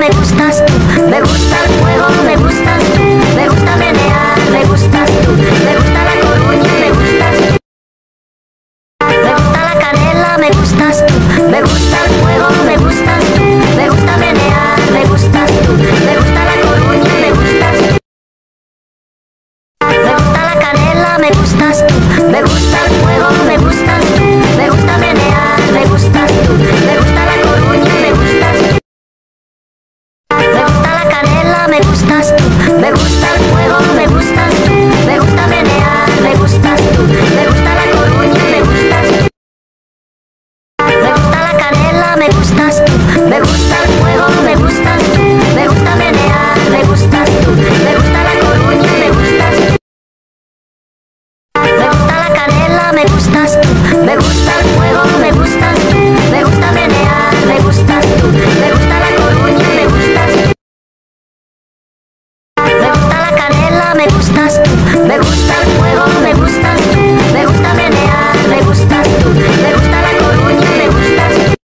me gustas tú. Me gusta el fuego, me gustas tú. Me gusta menear, me gustas tú. Me gusta la coruña, me gustas tú. Me gusta la canela, me gustas tú. Me gusta el fuego, me gustas tú. Me gusta menear, me gustas tú. Me gusta la coruña, me gustas tú. Me gusta la canela, me gustas tú. Me gusta el fuego, me gustas tú. Me gusta el fuego, me gustas tú. Me gusta menear, me gustas tú. Me gusta la coruña, me gustas tú. Me gusta la canela, me gustas tú. Me gusta el fuego, me gustas. Me gusta menear, me gustas tú. Me gusta la coruña, me gustas tú. Me gusta la canela, me gustas tú. Me gusta el fuego, me gustas tú. Canela, me